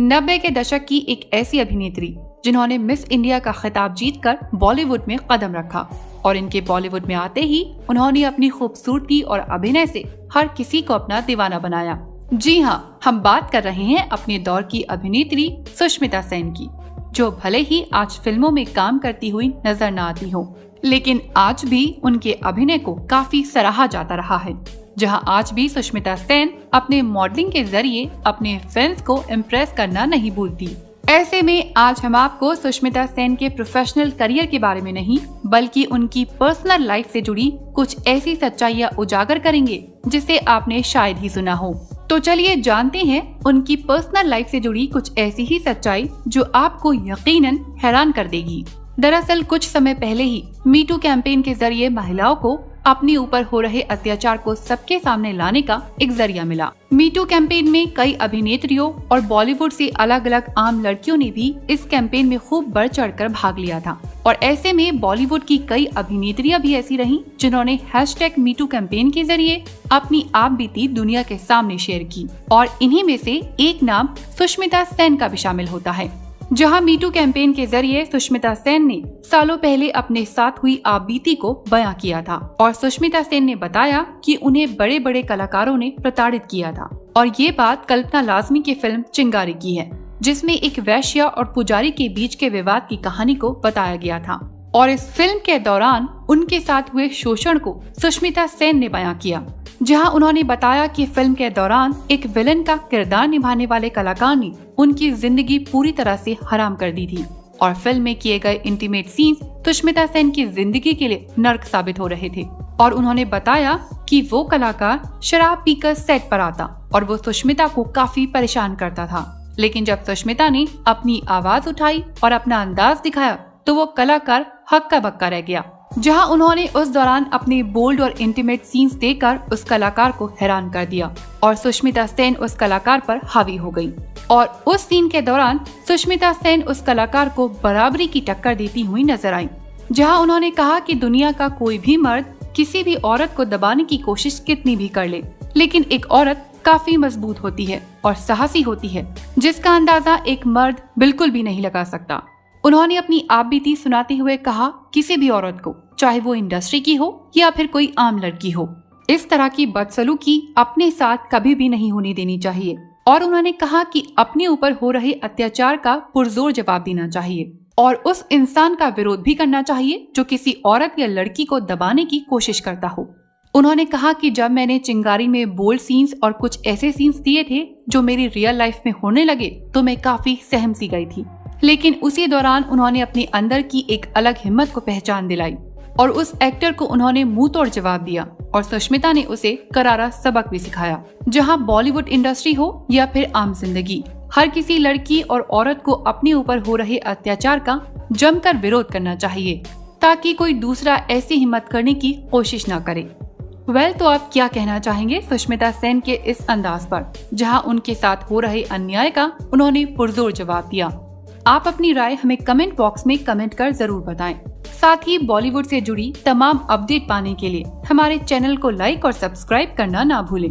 नब्बे के दशक की एक ऐसी अभिनेत्री, जिन्होंने मिस इंडिया का खिताब जीतकर बॉलीवुड में कदम रखा। और इनके बॉलीवुड में आते ही उन्होंने अपनी खूबसूरती और अभिनय से हर किसी को अपना दीवाना बनाया। जी हाँ हम बात कर रहे हैं अपने दौर की अभिनेत्री सुष्मिता सेन की, जो भले ही आज फ़िल्मों में काम करती हुई नज़र न आती हो। लेकिन आज भी उनके अभिनय को काफ़ी सराहा जाता रहा है, जहाँ आज भी सुष्मिता सेन अपने मॉडलिंग के ज़रिए अपने फैंस को इम्प्रेस करना नहीं भूलती। ऐसे में आज हम आपको सुष्मिता सेन के प्रोफेशनल करियर के बारे में नहीं, बल्कि उनकी पर्सनल लाइफ से जुड़ी कुछ ऐसी सच्चाइयाँ उजागर करेंगे, जिसे आपने शायद ही सुना हो। तो चलिए जानते हैं उनकी पर्सनल लाइफ से जुड़ी कुछ ऐसी ही सच्चाई, जो आपको यकीनन हैरान कर देगी। दरअसल कुछ समय पहले ही मीटू कैंपेन के ज़रिए महिलाओं को अपने ऊपर हो रहे अत्याचार को सबके सामने लाने का एक ज़रिया मिला। मीटू कैंपेन में कई अभिनेत्रियों और बॉलीवुड से अलग अलग आम लड़कियों ने भी इस कैंपेन में खूब बढ़ चढ़ कर भाग लिया था। और ऐसे में बॉलीवुड की कई अभिनेत्रियाँ भी ऐसी रहीं, जिन्होंने हैश टैग मीटू कैंपेन के ज़रिए अपनी आप बीती दुनिया के सामने शेयर की। और इन्हीं में से एक नाम सुष्मिता सेन का भी शामिल होता है। जहाँ मीटू कैंपेन के ज़रिए सुष्मिता सेन ने सालों पहले अपने साथ हुई आबीती को बयां किया था। और सुष्मिता सेन ने बताया कि उन्हें बड़े बड़े कलाकारों ने प्रताड़ित किया था। और ये बात कल्पना लाजमी की फ़िल्म चिंगारी की है, जिसमें एक वैश्या और पुजारी के बीच के विवाद की कहानी को बताया गया था। और इस फ़िल्म के दौरान उनके साथ हुए शोषण को सुष्मिता सेन ने बयां किया। जहाँ उन्होंने बताया कि फ़िल्म के दौरान एक विलन का किरदार निभाने वाले कलाकार ने उनकी ज़िंदगी पूरी तरह से हराम कर दी थी और फ़िल्म में किए गए इंटीमेट सीन्स सुष्मिता सेन की ज़िंदगी के लिए नर्क साबित हो रहे थे। और उन्होंने बताया कि वो कलाकार शराब पीकर सेट पर आता और वो सुष्मिता को काफ़ी परेशान करता था। लेकिन जब सुष्मिता ने अपनी आवाज़ उठाई और अपना अंदाज दिखाया तो वो कलाकार हक्का बक्का रह गया। जहाँ उन्होंने उस दौरान अपने बोल्ड और इंटीमेट सीन्स देकर उस कलाकार को हैरान कर दिया और सुष्मिता सेन उस कलाकार पर हावी हो गई। और उस सीन के दौरान सुष्मिता सेन उस कलाकार को बराबरी की टक्कर देती हुई नज़र आई, जहाँ उन्होंने कहा कि दुनिया का कोई भी मर्द किसी भी औरत को दबाने की कोशिश कितनी भी कर ले, लेकिन एक औरत काफ़ी मज़बूत होती है और साहसी होती है, जिसका अंदाज़ा एक मर्द बिल्कुल भी नहीं लगा सकता। उन्होंने अपनी आप बीती सुनाते हुए कहा, किसी भी औरत को चाहे वो इंडस्ट्री की हो या फिर कोई आम लड़की हो। इस तरह की बदसलूकी अपने साथ कभी भी नहीं होने देनी चाहिए। और उन्होंने कहा कि अपने ऊपर हो रहे अत्याचार का पुरजोर जवाब देना चाहिए। और उस इंसान का विरोध भी करना चाहिए जो किसी औरत या लड़की को दबाने की कोशिश करता हो। उन्होंने कहा कि जब मैंने चिंगारी में बोल्ड सीन्स और कुछ ऐसे सीन्स दिए थे जो मेरी रियल लाइफ में होने लगे तो मैं काफ़ी सहम सी गई थी। लेकिन उसी दौरान उन्होंने अपने अंदर की एक अलग हिम्मत को पहचान दिलाई। और उस एक्टर को उन्होंने मुँह तोड़ जवाब दिया और सुष्मिता ने उसे करारा सबक भी सिखाया। जहाँ बॉलीवुड इंडस्ट्री हो या फिर आम ज़िंदगी हर किसी लड़की और औरत को अपने ऊपर हो रहे अत्याचार का जमकर विरोध करना चाहिए ताकि कोई दूसरा ऐसी हिम्मत करने की कोशिश न करे। वेल well, तो आप क्या कहना चाहेंगे सुष्मिता सेन के इस अंदाज पर जहाँ उनके साथ हो रहे अन्याय का उन्होंने पुरजोर जवाब दिया? आप अपनी राय हमें कमेंट बॉक्स में कमेंट कर ज़रूर बताएँ। साथ ही बॉलीवुड से जुड़ी तमाम अपडेट पाने के लिए हमारे चैनल को लाइक और सब्सक्राइब करना ना भूलें।